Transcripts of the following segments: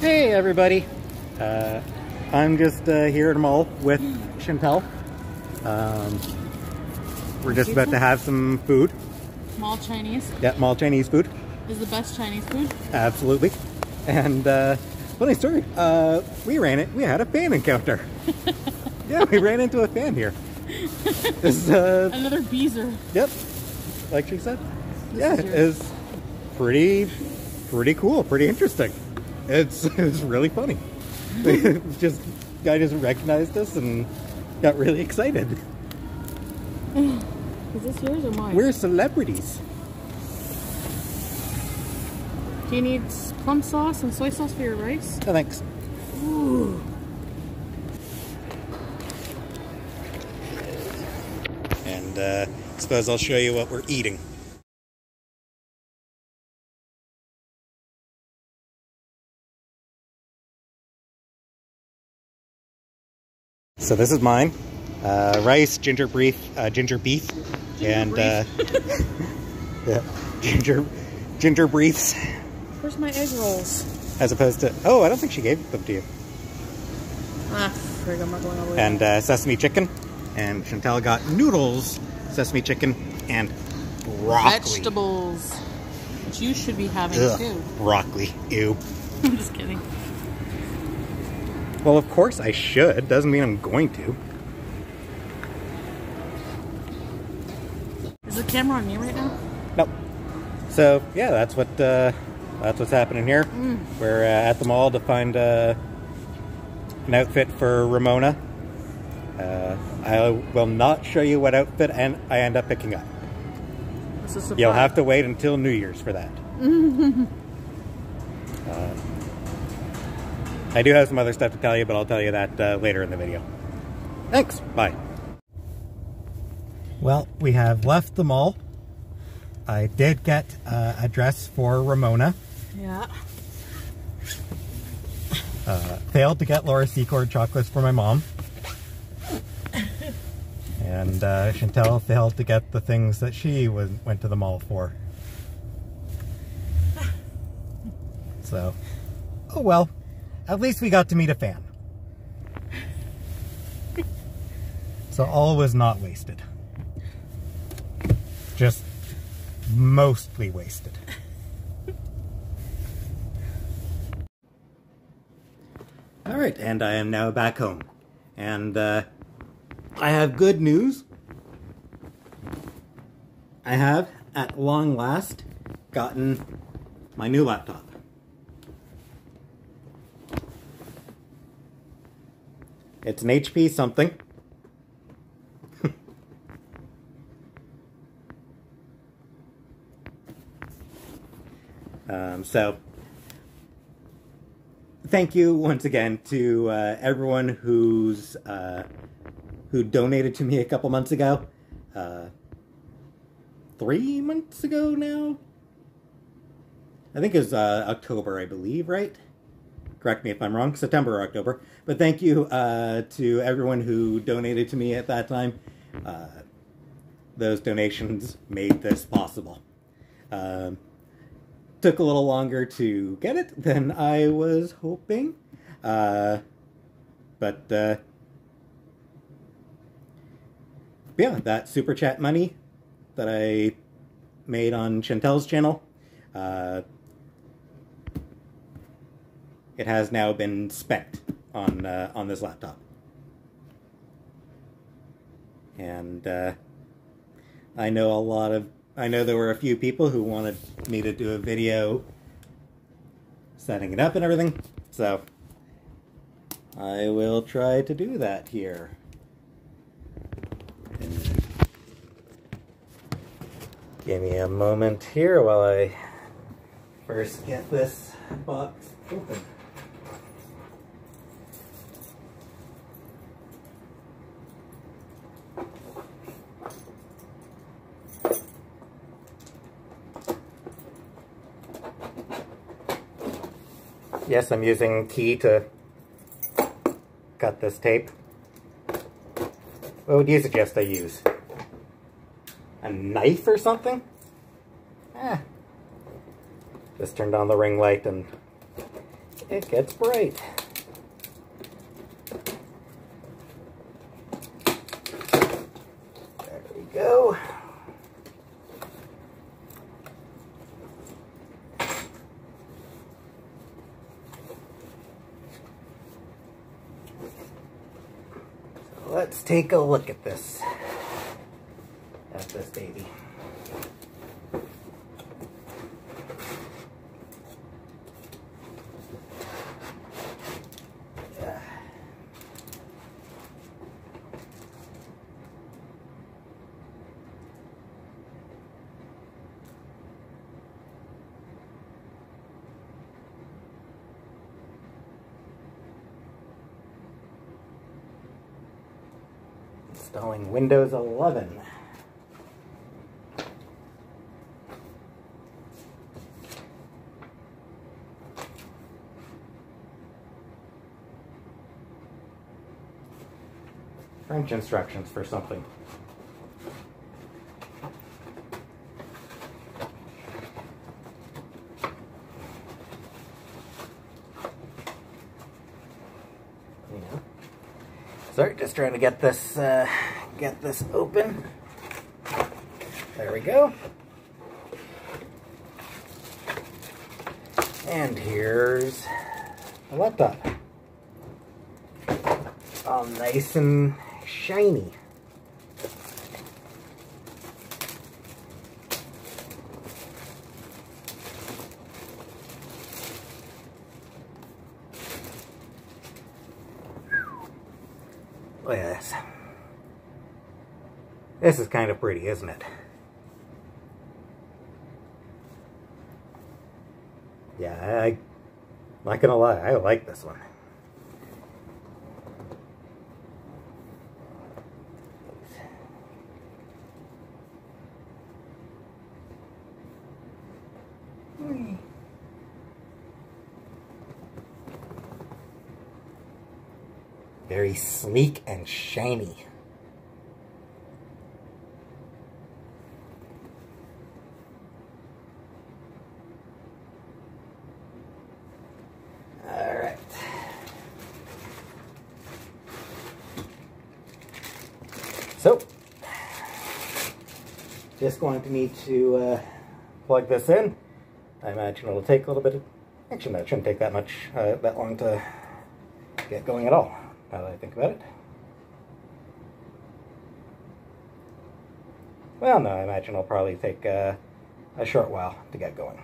Hey everybody, uh, I'm just uh, here at the mall with Chantel. Um, we're just about to have some food. Mall Chinese Yeah, mall Chinese food, is the best Chinese food. absolutely. And uh, funny story, uh, we ran it. We had a fan encounter. yeah, we ran into a fan here. This, uh, Another Beezer. yep, like she said. This yeah, is it's pretty, pretty cool, pretty interesting. It's it's really funny. just guy just recognized us and got really excited. Is this yours or mine? We're celebrities. Do you need plum sauce and soy sauce for your rice? Oh, thanks. Ooh. And uh, suppose I'll show you what we're eating. So this is mine. Uh, rice, ginger beef, uh, ginger beef, and uh, yeah, ginger ginger briefs, Where's my egg rolls? as opposed to oh, I don't think she gave them to you. Ah, frig, I'm not going all the way. and uh, sesame chicken. And Chantel got noodles, sesame chicken, and broccoli. Vegetables, which you should be having Ugh, too. broccoli. Ew. I'm just kidding. Well, of course I should. Doesn't mean I'm going to. Is the camera on me right now? Nope. So yeah, that's what uh, that's what's happening here. We're uh, at the mall to find uh, an outfit for Ramona. Uh, I will not show you what outfit and I end up picking up. You'll have to wait until New Year's for that. I do have some other stuff to tell you, but I'll tell you that uh, later in the video. Thanks. Bye. Well, we have left the mall. I did get uh, a dress for Ramona. Yeah. Uh, failed to get Laura Secord chocolates for my mom. And uh, Chantel failed to get the things that she was, went to the mall for. So, oh well. At least we got to meet a fan. So all was not wasted. Just mostly wasted. All right, and I am now back home. And uh, I have good news. I have, at long last, gotten my new laptop. It's an HP something. um, so, thank you once again to uh, everyone who's uh, who donated to me a couple months ago. Uh, three months ago now. I think it was uh, October, I believe, right? Correct me if I'm wrong, September or October. But thank you uh, to everyone who donated to me at that time. Uh, those donations made this possible. Um, took a little longer to get it than I was hoping. Uh, but uh, yeah, that super chat money that I made on Chantel's channel, uh, it has now been spent on uh, on this laptop, and uh, I know a lot of I know there were a few people who wanted me to do a video setting it up and everything, so I will try to do that here. Give me a moment here while I first get this box open. Yes, I'm using key to cut this tape. What would you suggest I use? A knife or something? Eh. Just turned on the ring light and it gets bright. There we go. So let's take a look at this. At this baby. Yeah. Installing Windows 11. French instructions for something. Know. Sorry, just trying to get this uh, get this open. There we go. And here's the laptop. All nice and shiny. Look. This is kind of pretty, isn't it? Yeah, I, am not gonna lie, I like this one. Very sleek and shiny. All right. So, just going to need to uh, plug this in. I imagine it'll take a little bit of, actually it shouldn't take that much, uh, that long to get going at all, now that I think about it. Well, no, I imagine it'll probably take uh, a short while to get going.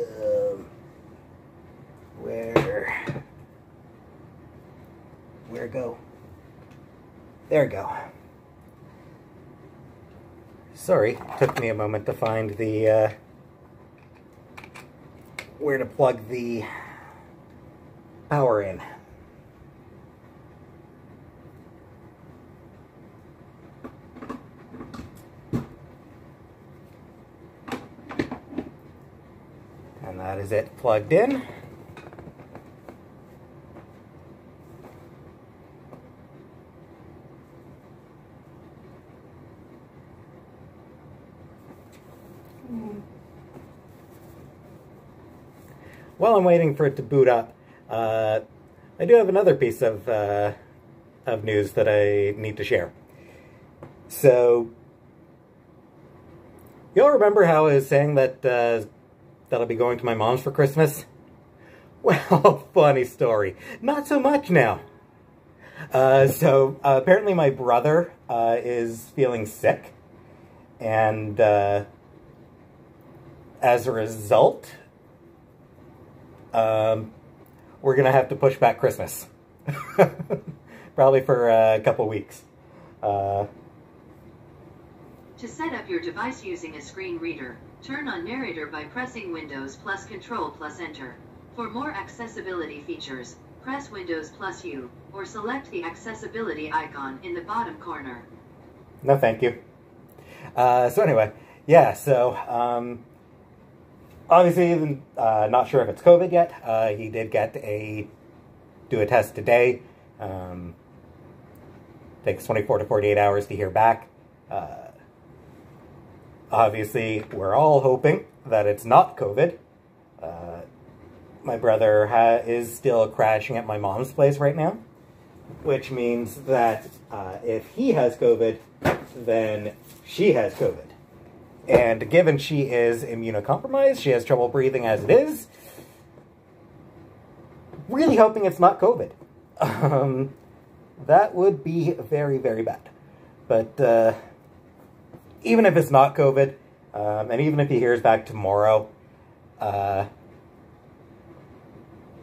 Um, where where go there we go. Sorry took me a moment to find the uh, where to plug the power in. And that is it plugged in While I'm waiting for it to boot up, uh, I do have another piece of uh, of news that I need to share. So, y'all remember how I was saying that uh, that I'll be going to my mom's for Christmas? Well, funny story. Not so much now. Uh, so uh, apparently my brother uh, is feeling sick, and uh, as a result, um, we're gonna have to push back Christmas, probably for a couple weeks. Uh, To set up your device using a screen reader, turn on narrator by pressing Windows plus Control plus Enter. For more accessibility features, press Windows plus U, or select the accessibility icon in the bottom corner. No, thank you. Uh, so anyway, yeah, so um, obviously, uh, not sure if it's COVID yet. Uh, he did get a do a test today. Um, takes 24 to 48 hours to hear back. Uh, obviously, we're all hoping that it's not COVID. Uh, my brother is still crashing at my mom's place right now, which means that uh, if he has COVID, then she has COVID. And given she is immunocompromised, she has trouble breathing as it is, really hoping it's not COVID. Um, that would be very, very bad. But uh, even if it's not COVID, um, and even if he hears back tomorrow, uh,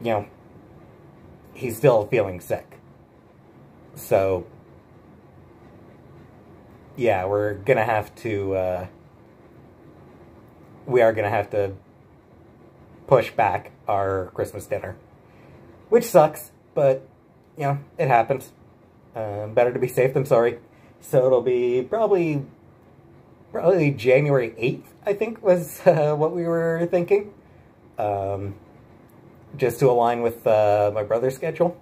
you know, he's still feeling sick. So, yeah, we're gonna have to, uh, we are gonna have to push back our Christmas dinner. Which sucks, but, you know, it happens. Um, better to be safe than sorry. So it'll be probably, probably January 8th, I think, was uh, what we were thinking. Um, just to align with uh, my brother's schedule.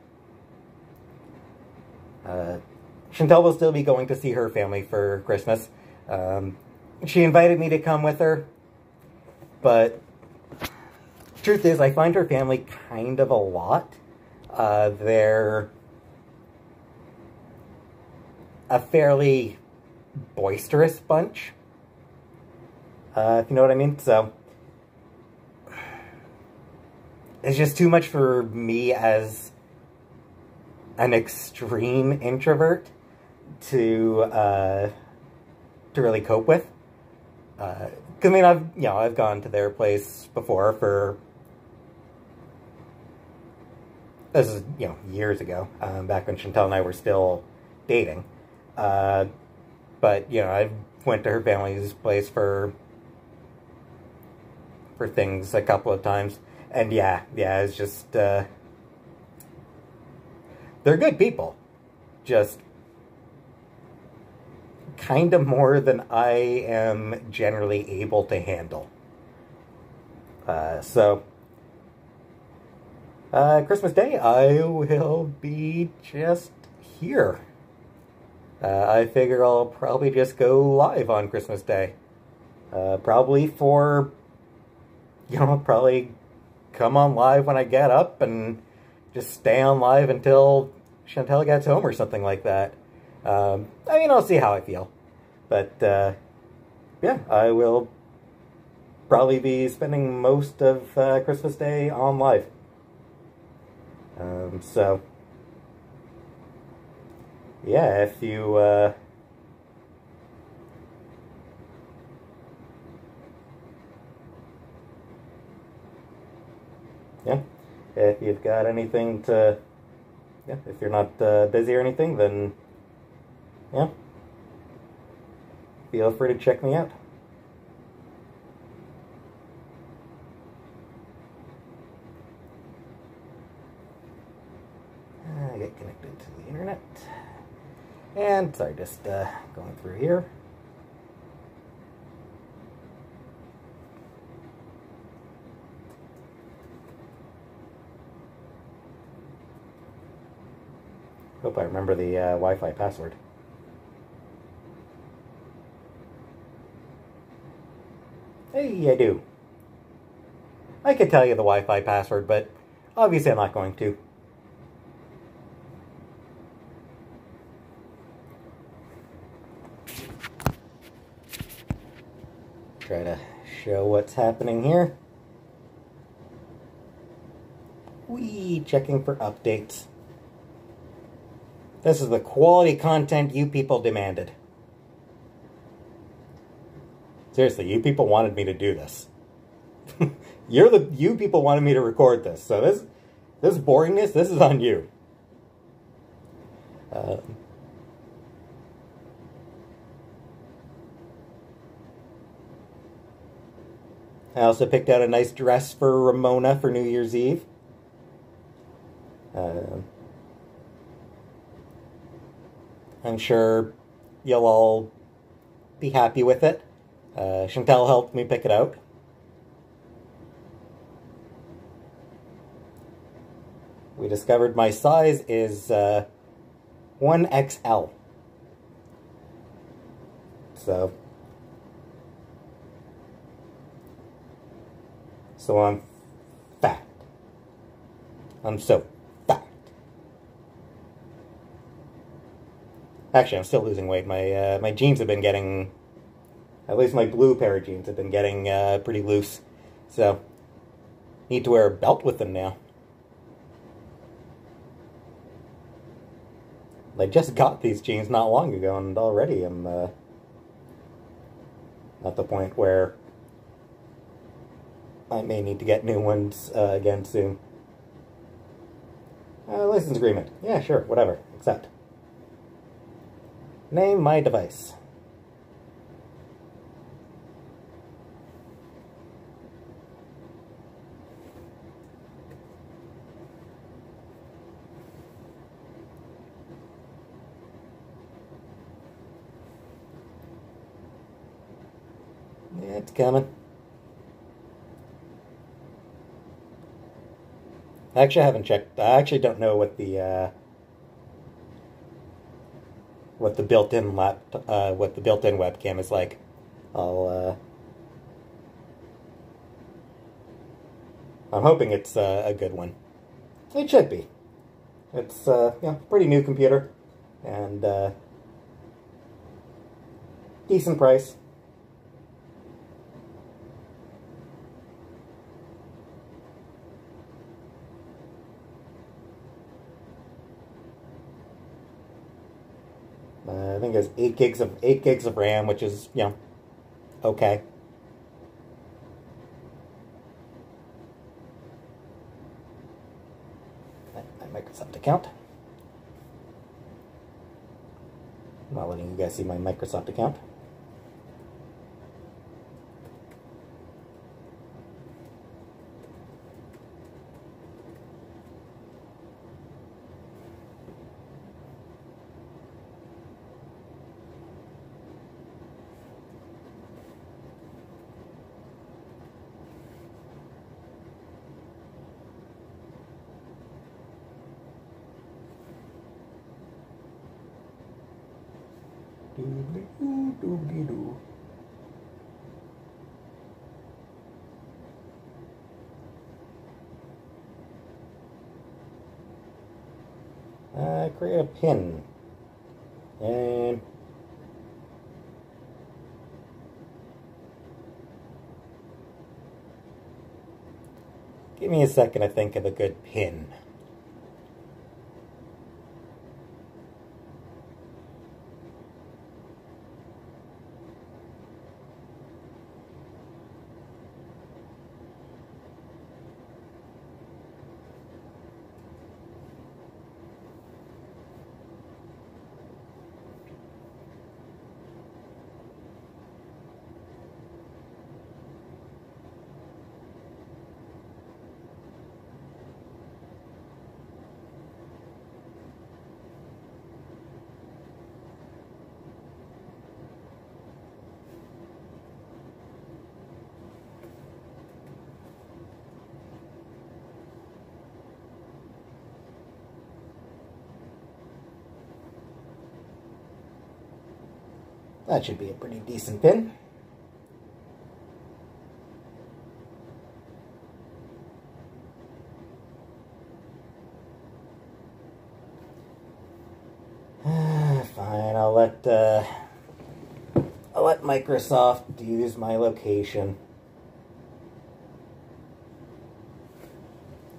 Uh, Chantel will still be going to see her family for Christmas. Um, she invited me to come with her, but truth is, I find her family kind of a lot. Uh, they're a fairly boisterous bunch, uh, if you know what I mean. So, it's just too much for me as an extreme introvert to uh, to really cope with. Uh, Cause I mean, I've you know I've gone to their place before for this is you know years ago, um, back when Chantel and I were still dating. Uh, but you know, I went to her family's place for for things a couple of times, and yeah, yeah, it's just uh, they're good people, just kind of more than I am generally able to handle. Uh, so, uh, Christmas Day, I will be just here. Uh, I figure I'll probably just go live on Christmas Day. Uh, probably for, you know, probably come on live when I get up and just stay on live until Chantel gets home or something like that. Um, I mean, I'll see how I feel. But, uh, yeah, I will probably be spending most of uh, Christmas Day on live. Um, so, yeah, if you, uh, yeah, if you've got anything to, yeah, if you're not uh, busy or anything, then, yeah, feel free to check me out. I get connected to the internet. And sorry, just uh, going through here. Hope I remember the uh, Wi-Fi password. Hey, I do. I could tell you the Wi-Fi password, but obviously I'm not going to. Try to show what's happening here. We checking for updates. This is the quality content you people demanded. Seriously, you people wanted me to do this. You're the you people wanted me to record this. So this this boringness, this is on you. Um, I also picked out a nice dress for Ramona for New Year's Eve. Uh, I'm sure you'll all be happy with it. Uh, Chantel helped me pick it out. We discovered my size is uh, 1XL. So, so I'm fat. I'm so fat. Actually, I'm still losing weight. My uh, my jeans have been getting, at least my blue pair of jeans have been getting uh, pretty loose. So, need to wear a belt with them now. I just got these jeans not long ago, and already I'm uh, at the point where I may need to get new ones uh, again soon. Uh, license agreement. Yeah, sure, whatever. Accept. Name my device. Yeah, it's coming. I actually, haven't checked. I actually don't know what the uh, what the built-in lap uh, what the built-in webcam is like. I'll. Uh, I'm hoping it's uh, a good one. It should be. It's uh, yeah, pretty new computer, and uh, decent price. Uh, I think it's eight gigs of eight gigs of RAM, which is you know okay. My Microsoft account. I'm not letting you guys see my Microsoft account. Create a pin. And give me a second to think of a good pin. That should be a pretty decent pin. Fine, I'll let uh, I'll let Microsoft use my location.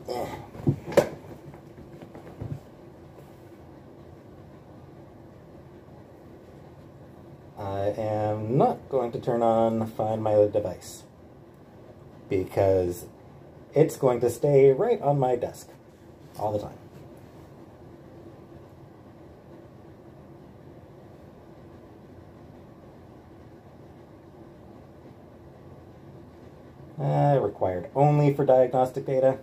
Eh. I am not going turn on Find My Device because it's going to stay right on my desk all the time. Uh, required only for diagnostic data.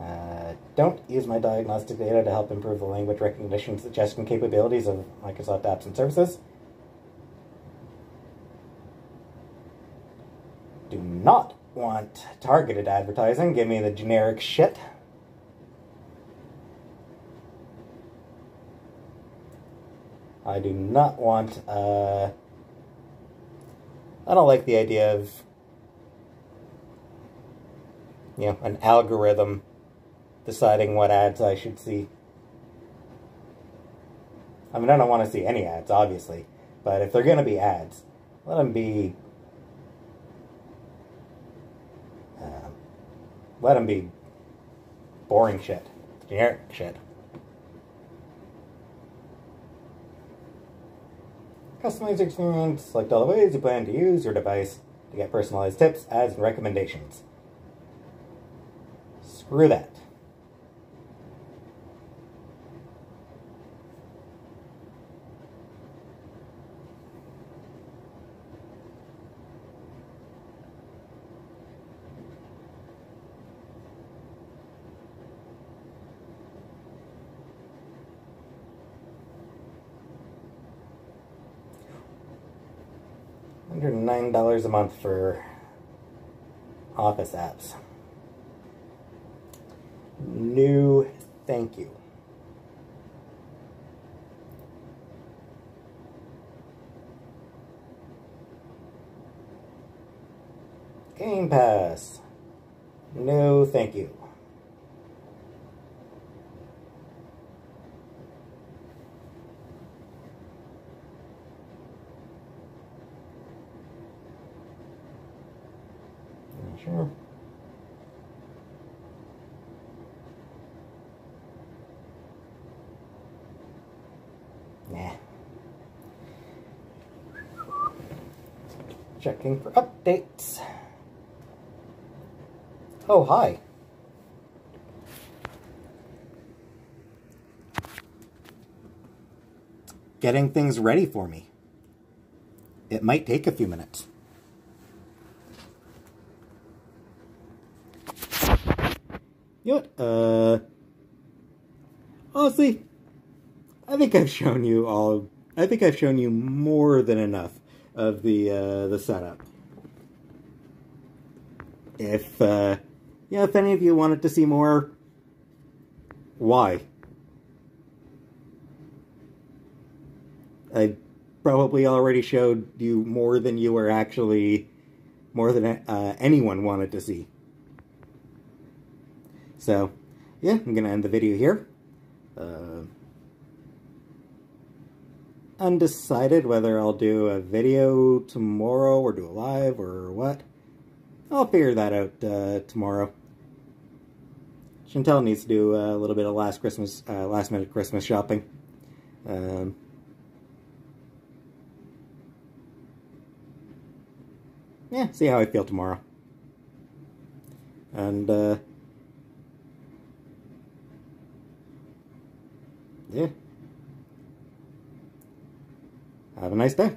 Uh, don't use my diagnostic data to help improve the language recognition suggestion capabilities of Microsoft apps and services. Do not want targeted advertising. Give me the generic shit. I do not want, uh, I don't like the idea of, you know, an algorithm deciding what ads I should see. I mean, I don't want to see any ads, obviously, but if they're going to be ads, let them be. Uh, let them be boring shit, generic shit. Customize your experience, select all the ways you plan to use your device to get personalized tips, ads, and recommendations. Screw that. A month for Office apps. New thank you. Game Pass. No, thank you. Sure. Nah. Checking for updates. Oh, hi. Getting things ready for me. It might take a few minutes. You know what? Uh, honestly, I think I've shown you all. I think I've shown you more than enough of the uh, the setup. If uh, yeah, if any of you wanted to see more, why? I probably already showed you more than you were actually more than uh, anyone wanted to see. So, yeah, I'm going to end the video here. Uh, undecided whether I'll do a video tomorrow or do a live or what. I'll figure that out uh, tomorrow. Chantel needs to do a little bit of last Christmas, uh, last minute Christmas shopping. Um, yeah, see how I feel tomorrow. And, uh, Have a nice day.